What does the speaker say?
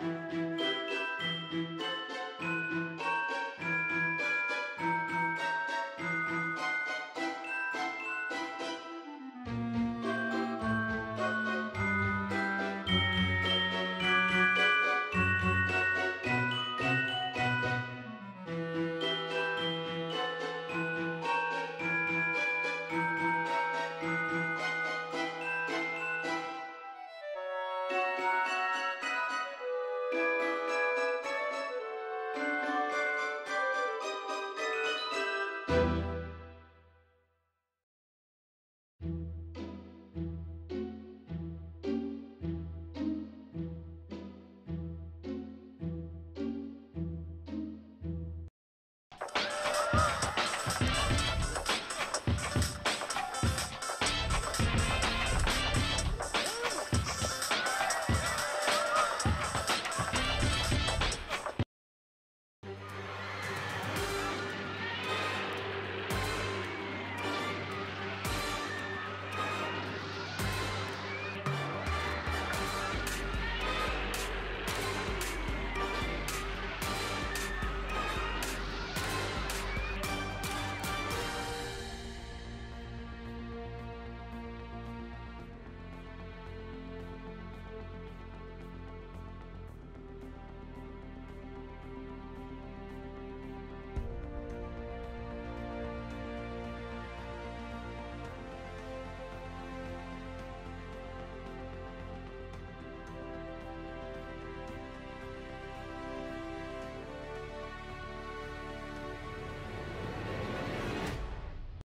Música